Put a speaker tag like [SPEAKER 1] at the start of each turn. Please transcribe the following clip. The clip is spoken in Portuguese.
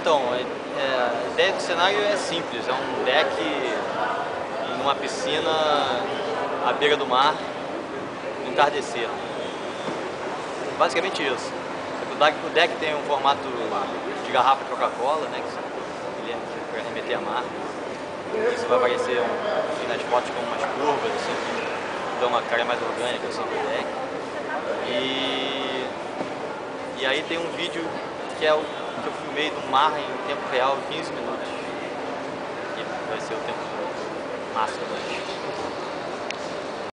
[SPEAKER 1] Então, é, é, a ideia do cenário é simples, é um deck numa piscina à beira do mar, no entardecer. Basicamente isso. O deck, o deck tem um formato de garrafa de Coca-Cola, né, que ele é para remeter a mar. Isso vai aparecer um, nas fotos com umas curvas, assim, que dão uma cara mais orgânica assim, pro deck. E, e aí tem um vídeo é o que eu filmei do mar em tempo real, 15 minutos. Que vai ser o tempo máximo. Né?